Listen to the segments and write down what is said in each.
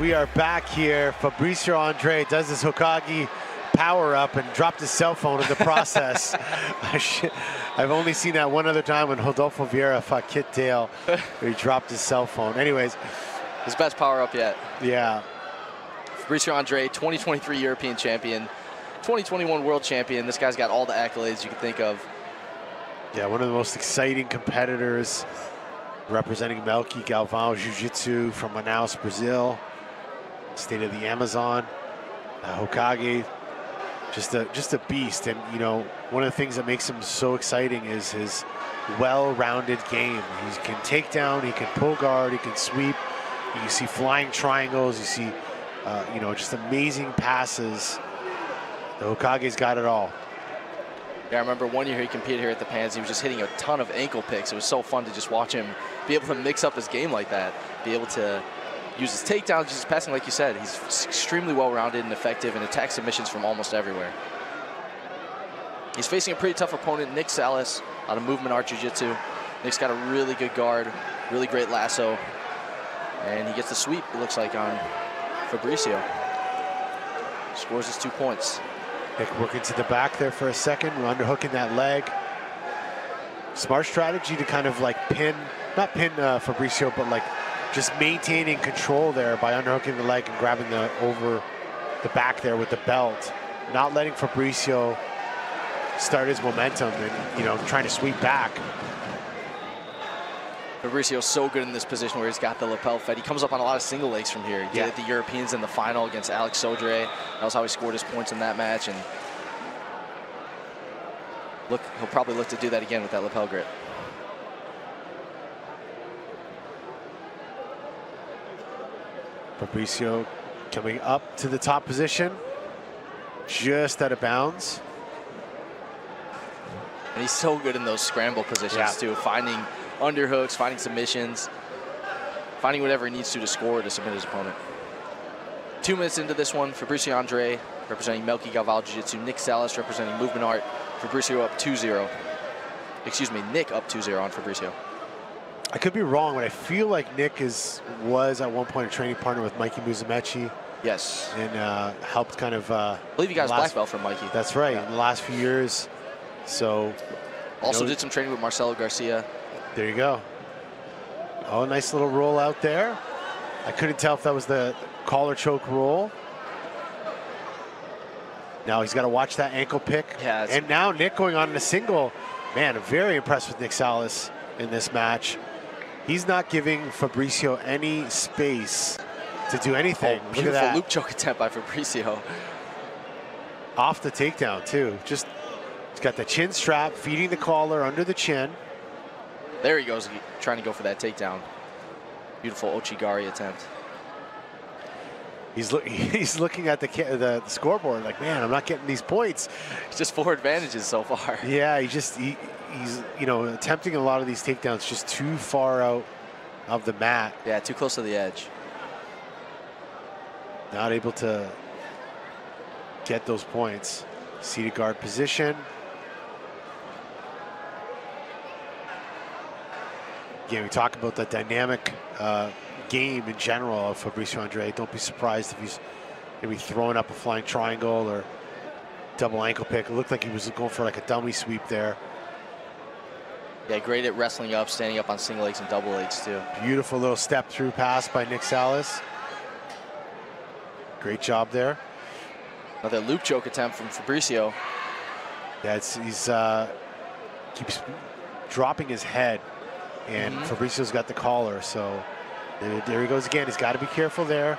we are back here. Fabricio Andrey does his Hokage power up and dropped his cell phone in the process. I've only seen that one other time when Rodolfo Vieira fought Kit Dale, where he dropped his cell phone. Anyways. His best power up yet. Yeah. Fabricio Andrey, 2023 European champion, 2021 world champion. This guy's got all the accolades you can think of. Yeah, one of the most exciting competitors representing Melqui Galvão Jiu-Jitsu from Manaus, Brazil, state of the Amazon. Uh, Hokage, just a just a beast, and you know one of the things that makes him so exciting is his well-rounded game. He can take down, he can pull guard, he can sweep. You see flying triangles, you see uh, you know just amazing passes. The Hokage's got it all. Yeah, I remember one year he competed here at the Pans. He was just hitting a ton of ankle picks. It was so fun to just watch him be able to mix up his game like that, be able to use his takedowns, use his passing, like you said. He's extremely well-rounded and effective and attacks submissions from almost everywhere. He's facing a pretty tough opponent, Nick Salles, out of Movement Art Jiu-Jitsu. Nick's got a really good guard, really great lasso, and he gets the sweep, it looks like, on Fabricio. Scores his two points. Nick working to the back there for a second, underhooking that leg. Smart strategy to kind of like pin, not pin uh, Fabricio, but like just maintaining control there by underhooking the leg and grabbing the over the back there with the belt. Not letting Fabricio start his momentum and, you know, trying to sweep back. Fabricio's so good in this position where he's got the lapel fed. He comes up on a lot of single legs from here. He yeah. did it the Europeans in the final against Alex Sodre. That was how he scored his points in that match. And look, he'll probably look to do that again with that lapel grip. Fabricio coming up to the top position, just out of bounds. And he's so good in those scramble positions yeah. too, finding underhooks, finding submissions, finding whatever he needs to to score to submit his opponent. Two minutes into this one, Fabricio Andrey representing Melqui Galvão Jiu-Jitsu, Nick Salles representing Movement Art, Fabricio up 2-0. Excuse me, Nick up 2-0 on Fabricio. I could be wrong, but I feel like Nick is was at one point a training partner with Mikey Musumeci. Yes. And uh, helped kind of. Uh, I believe got his black belt from Mikey. That's right. Yeah. In the last few years, so. Also know, did some training with Marcelo Garcia. There you go. Oh, nice little roll out there. I couldn't tell if that was the collar choke roll. Now he's got to watch that ankle pick. Yeah, and now Nick going on in a single. Man, I'm very impressed with Nick Salles in this match. He's not giving Fabricio any space to do anything. Oh, beautiful loop choke attempt by Fabricio. Off the takedown, too. Just, he's got the chin strap, feeding the collar under the chin. There he goes, trying to go for that takedown. Beautiful ouchi gari attempt. He's, look, he's looking at the, the, the scoreboard like, man, I'm not getting these points. It's just four advantages so far. Yeah, he just he, he's you know attempting a lot of these takedowns just too far out of the mat. Yeah, too close to the edge. Not able to get those points. Seated guard position. Again, we talk about the dynamic uh, game in general of Fabricio Andrey. Don't be surprised if he's maybe throwing up a flying triangle or double ankle pick. It looked like he was going for like a dummy sweep there. Yeah, great at wrestling up, standing up on single legs and double legs too. Beautiful little step through pass by Nick Salles. Great job there. Another loop choke attempt from Fabricio. Yeah, it's, he's uh, keeps dropping his head, and mm -hmm. Fabricio's got the collar, so there, there he goes again. He's got to be careful there.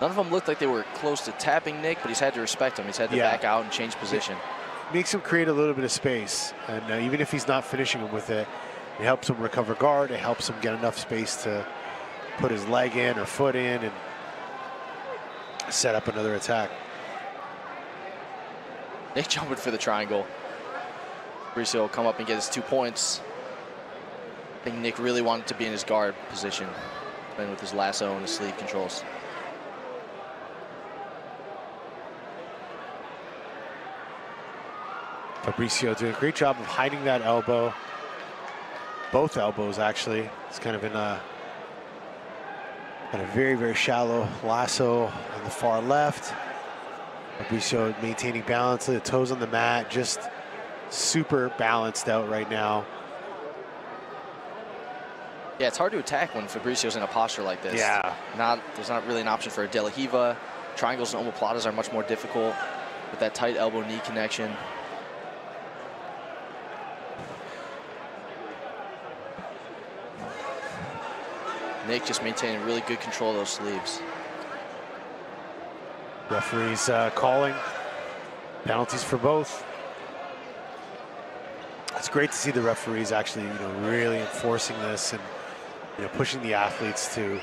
None of them looked like they were close to tapping Nick, but he's had to respect him. He's had to yeah. back out and change position. It makes him create a little bit of space. And uh, even if he's not finishing him with it, it helps him recover guard. It helps him get enough space to put his leg in or foot in and set up another attack. Nick jumping for the triangle. Fabricio will come up and get his two points. I think Nick really wanted to be in his guard position, playing with his lasso and his sleeve controls. Fabricio doing a great job of hiding that elbow. Both elbows, actually. It's kind of in a Got a very, very shallow lasso on the far left. Fabricio maintaining balance, the toes on the mat, just super balanced out right now. Yeah, it's hard to attack when Fabricio's in a posture like this. Yeah. Not there's not really an option for a De La Riva. Triangles and omoplatas are much more difficult with that tight elbow knee connection. Nick just maintaining really good control of those sleeves. Referees uh, calling penalties for both. Great to see the referees actually, you know, really enforcing this and you know pushing the athletes to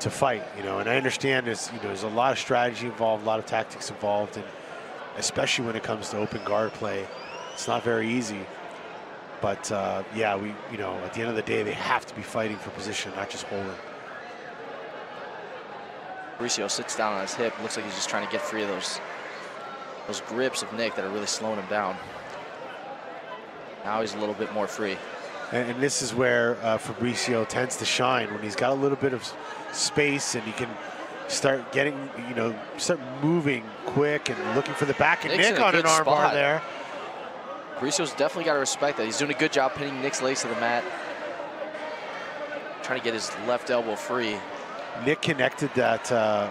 to fight. You know, and I understand there's you know there's a lot of strategy involved, a lot of tactics involved, and especially when it comes to open guard play, it's not very easy. But uh, yeah, we you know at the end of the day they have to be fighting for position, not just holding. Fabricio sits down on his hip. Looks like he's just trying to get free of those those grips of Nick that are really slowing him down. Now he's a little bit more free. And, and this is where uh, Fabricio tends to shine when he's got a little bit of space and he can start getting, you know, start moving quick and looking for the back. And Nick's Nick on an armbar there. Fabricio's definitely got to respect that. He's doing a good job pinning Nick's legs to the mat. Trying to get his left elbow free. Nick connected that uh,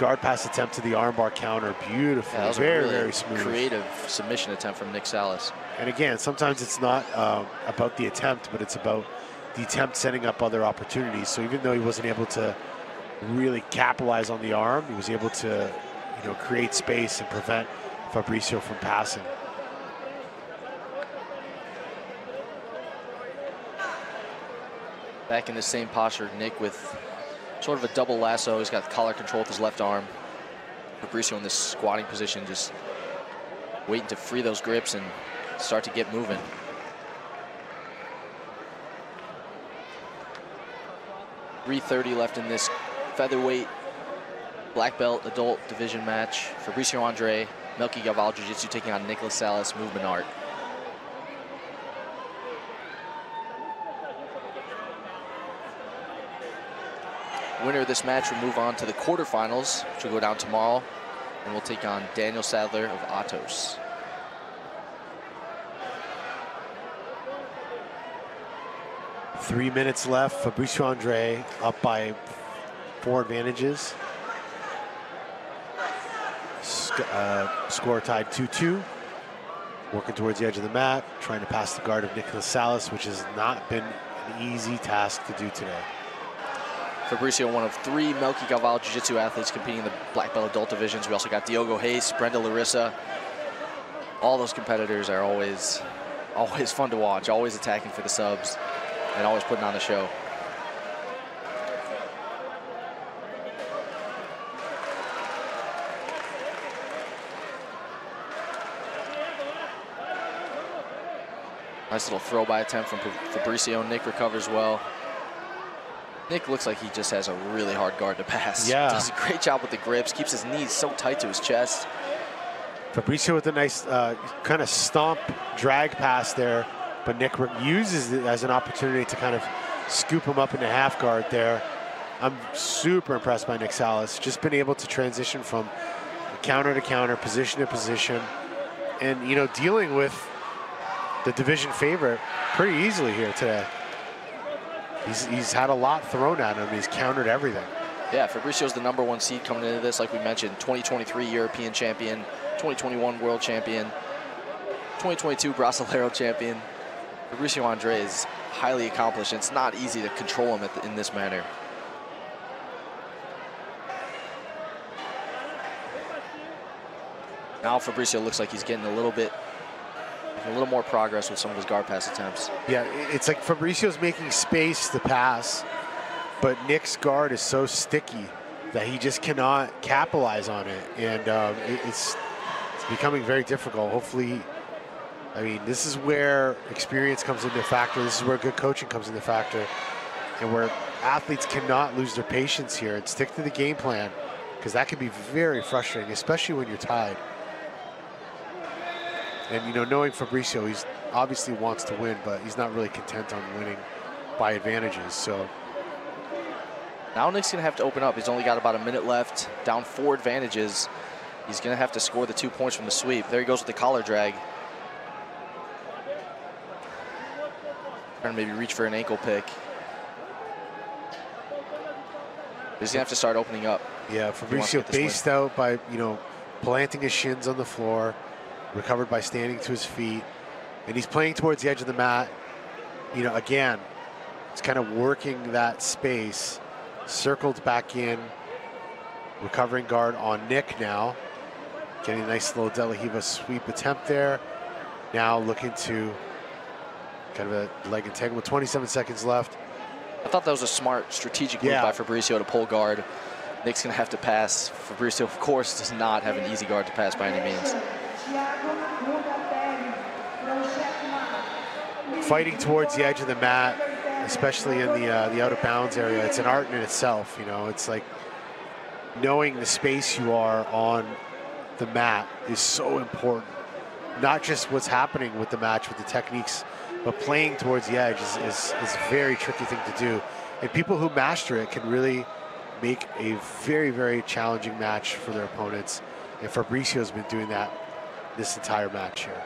guard pass attempt to the armbar counter beautifully. Yeah, very, really very smooth. creative submission attempt from Nick Salles. And again, sometimes it's not um, about the attempt, but it's about the attempt setting up other opportunities. So even though he wasn't able to really capitalize on the arm, he was able to, you know, create space and prevent Fabricio from passing. Back in the same posture, Nick with sort of a double lasso. He's got collar control with his left arm. Fabricio in this squatting position, just waiting to free those grips and start to get moving. Three thirty left in this featherweight black belt adult division match. Fabricio Andrey, Melqui Galvão Jiu-Jitsu taking on Nicholas Salles, movement art. Winner of this match will move on to the quarterfinals, which will go down tomorrow, and we'll take on Daniel Sadler of Atos. Three minutes left. Fabricio Andrey up by four advantages. Sc- uh, score tied 2-2. Working towards the edge of the mat, trying to pass the guard of Nicholas Salles, which has not been an easy task to do today. Fabricio, one of three Melqui Galvão Jiu-Jitsu athletes competing in the black belt adult divisions. We also got Diogo Reis, Brenda Larissa. All those competitors are always, always fun to watch, always attacking for the subs, and always putting on a show. Nice little throw by attempt from Fabricio. Nick recovers well. Nick looks like he just has a really hard guard to pass. Yeah. Does a great job with the grips, keeps his knees so tight to his chest. Fabricio with a nice uh, kind of stomp drag pass there, but Nick uses it as an opportunity to kind of scoop him up into half guard there. I'm super impressed by Nick Salles. Just been able to transition from counter to counter, position to position, and you know dealing with the division favorite pretty easily here today. He's, he's had a lot thrown at him. He's countered everything. Yeah, Fabricio's the number one seed coming into this, like we mentioned, 2023 European champion, 2021 world champion, 2022 Brasileiro champion. Fabricio Andrey is highly accomplished, and it's not easy to control him the, in this manner. Now Fabricio looks like he's getting a little bit, a little more progress with some of his guard pass attempts. Yeah, it's like Fabricio's making space to pass, but Nick's guard is so sticky that he just cannot capitalize on it, and um, it, it's it's becoming very difficult. Hopefully, I mean, this is where experience comes into factor. This is where good coaching comes into factor, and where athletes cannot lose their patience here and stick to the game plan, because that can be very frustrating, especially when you're tied. And you know, knowing Fabricio, he's obviously wants to win, but he's not really content on winning by advantages. So Now Nick's going to have to open up. He's only got about a minute left, down four advantages. He's going to have to score the two points from the sweep. There he goes with the collar drag. Trying to maybe reach for an ankle pick. He's gonna have to start opening up. Yeah, Fabricio based out by, you know, planting his shins on the floor, recovered by standing to his feet, and he's playing towards the edge of the mat. You know, again, it's kind of working that space, circled back in, recovering guard on Nick now, getting a nice little De La Riva sweep attempt there. Now looking to kind of a leg entanglement, 27 seconds left. I thought that was a smart strategic move yeah. by Fabricio to pull guard. Nick's going to have to pass. Fabricio, of course, does not have an easy guard to pass by any means. Fighting towards the edge of the mat, especially in the uh, the out of bounds area, it's an art in itself. You know, it's like knowing the space you are on the mat is so important. Not just what's happening with the match, with the techniques but playing towards the edge is, is, is a very tricky thing to do. And people who master it can really make a very, very challenging match for their opponents. And Fabricio's been doing that this entire match here.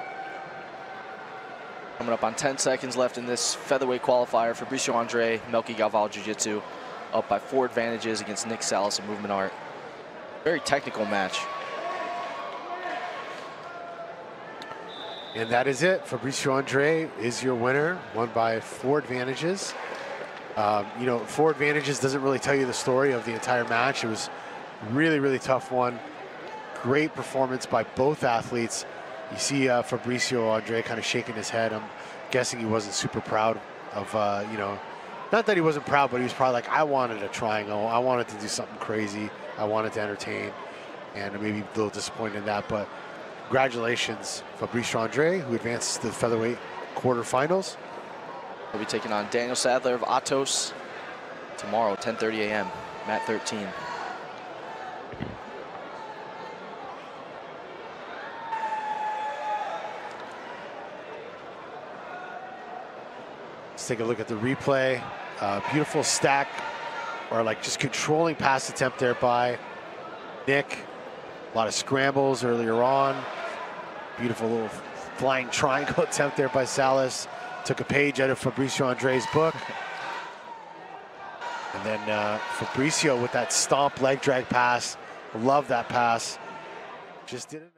Coming up on 10 seconds left in this featherweight qualifier, Fabricio Andrey, Melqui Galvão Jiu-Jitsu, up by four advantages against Nick Salles in movement art. Very technical match. And that is it. Fabricio Andrey is your winner, won by four advantages. Um, you know, four advantages doesn't really tell you the story of the entire match. It was really, really tough one. Great performance by both athletes. You see uh, Fabricio Andrey kind of shaking his head. I'm guessing he wasn't super proud of, uh, you know, not that he wasn't proud, but he was probably like, I wanted a triangle. I wanted to do something crazy. I wanted to entertain. And maybe a little disappointed in that. But Congratulations, Fabrice Andrey, who advances to the featherweight quarterfinals. He'll be taking on Daniel Sadler of Atos tomorrow, 10.30 a.m., mat 13. Let's take a look at the replay. Uh, beautiful stack, or like just controlling pass attempt there by Nick. A lot of scrambles earlier on. Beautiful little flying triangle attempt there by Salles. Took a page out of Fabricio Andrey's book. And then uh, Fabricio with that stomp leg drag pass. Love that pass. Just didn't.